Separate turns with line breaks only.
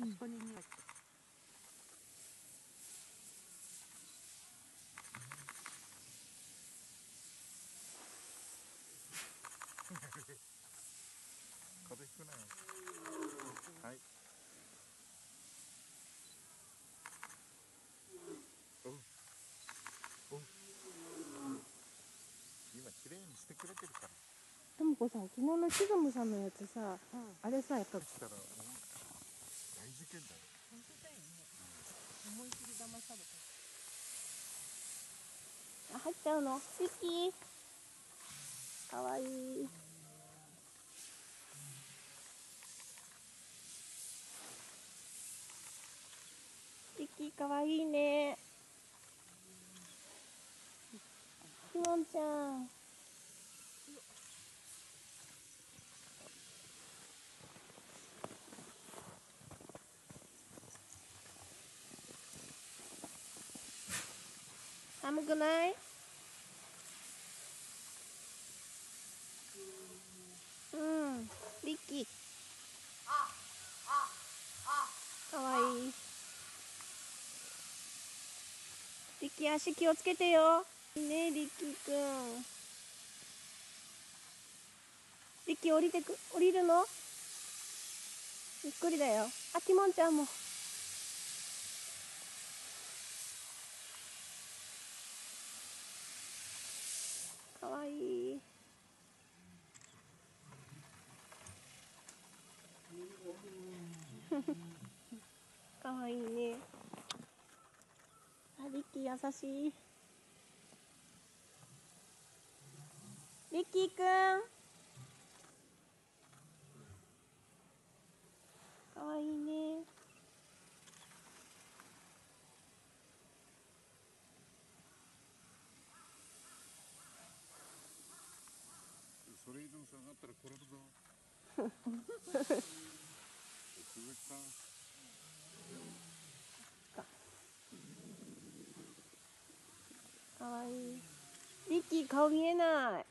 ここに見えて
風邪ひくなよはいうおう今綺麗にしてくれてるから
ともこさん。昨日のしずむさん。のやつさ
うん。
あれさやっぱ
したらもう大事件だ。よ
本当だよねうん思い切り騙された。
あ入っちゃうの？リッキーかわいい。リッキかわいいね。ひもんちゃん。寒くない？うん。リッキー。かわいい。リッキー足気をつけてよ。いいねリッキーくん。リッキー降りてく降りるの？ゆっくりだよ。あきもんちゃんもかわいい かわいいね。あリッキー優しい。リッキーくん。かわいいね。
それ以上下がったら転ぶぞ 鈴木さん
かわいい。リッキー顔見えない。